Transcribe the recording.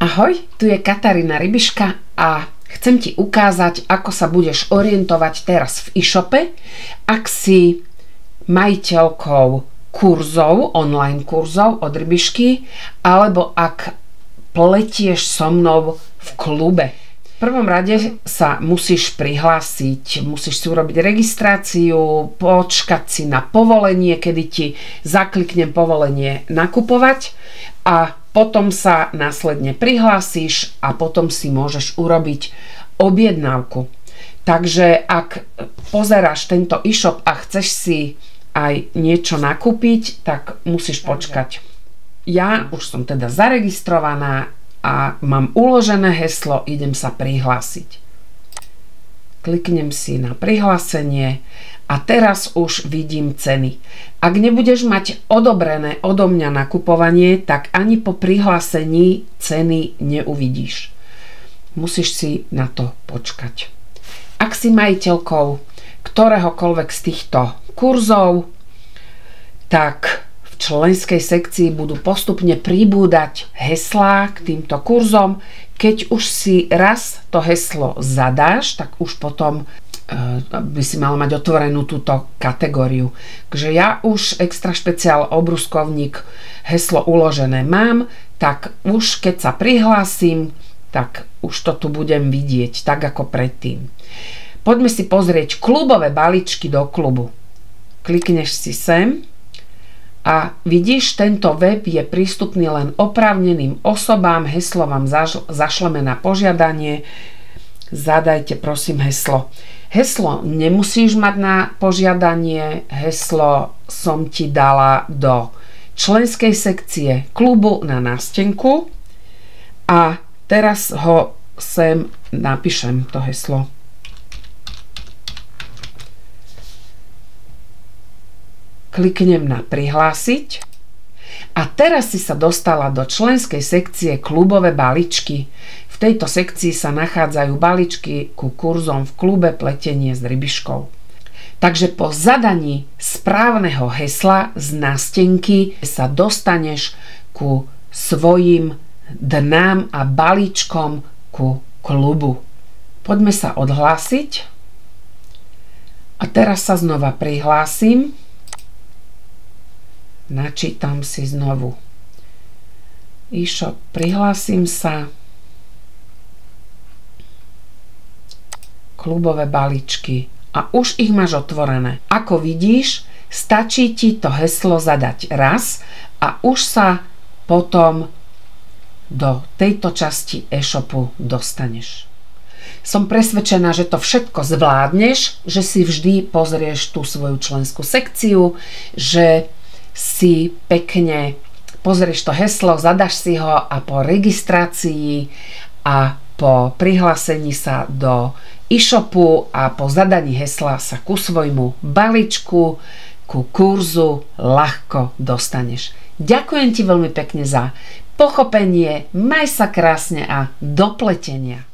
Ahoj, tu je Katarína Rybiška a chcem ti ukázať, ako sa budeš orientovať teraz v e-shope, ak si majiteľkou kurzov, online kurzov od Rybišky, alebo ak pletieš so mnou v klube. Prvom rade sa musíš prihlásiť, musíš si urobiť registráciu, počkať si na povolenie, kedy ti zakliknem povolenie nakupovať a potom sa následne prihlásíš a potom si môžeš urobiť objednávku. Takže ak pozeráš tento e-shop a chceš si aj niečo nakúpiť, tak musíš počkať. Ja už som teda zaregistrovaná a mám uložené heslo, idem sa prihlásiť. Kliknem si na prihlásenie a teraz už vidím ceny. Ak nebudeš mať odobrené odo mňa nakupovanie, tak ani po prihlásení ceny neuvidíš. Musíš si na to počkať. Ak si majiteľkou ktoréhokoľvek z týchto kurzov, tak členskej sekcii budú postupne pribúdať heslá k týmto kurzom. Keď už si raz to heslo zadáš, tak už potom Eh, by si mala mať otvorenú túto kategóriu. Takže ja už extra špeciál obruskovník heslo uložené mám, tak už keď sa prihlásim, tak už to tu budem vidieť, tak ako predtým. Poďme si pozrieť klubové balíčky do klubu. Klikneš si sem a vidíš, tento web je prístupný len oprávneným osobám, heslo vám zašleme na požiadanie, zadajte prosím heslo. Heslo nemusíš mať na požiadanie, heslo som ti dala do členskej sekcie klubu na nástenku a teraz ho sem napíšem to heslo. Kliknem na prihlásiť a teraz si sa dostala do členskej sekcie klubové baličky tejto sekcii sa nachádzajú baličky ku kurzom v klube pletenie s rybiškou. Takže po zadaní správneho hesla z nástenky sa dostaneš ku svojim dnám a balíčkom ku klubu. Poďme sa odhlásiť. A teraz sa znova prihlásim. Načítam si znovu. Išo, prihlásim sa. klubové balíčky a už ich máš otvorené. Ako vidíš, stačí ti to heslo zadať raz a už sa potom do tejto časti e-shopu dostaneš. Som presvedčená, že to všetko zvládneš, že si vždy pozrieš tú svoju členskú sekciu, že si pekne pozrieš to heslo, zadaš si ho a po registrácii a po prihlásení sa do e-shopu a po zadaní hesla sa ku svojmu balíčku, ku kurzu ľahko dostaneš. Ďakujem ti veľmi pekne za pochopenie, maj sa krásne a do pletenia.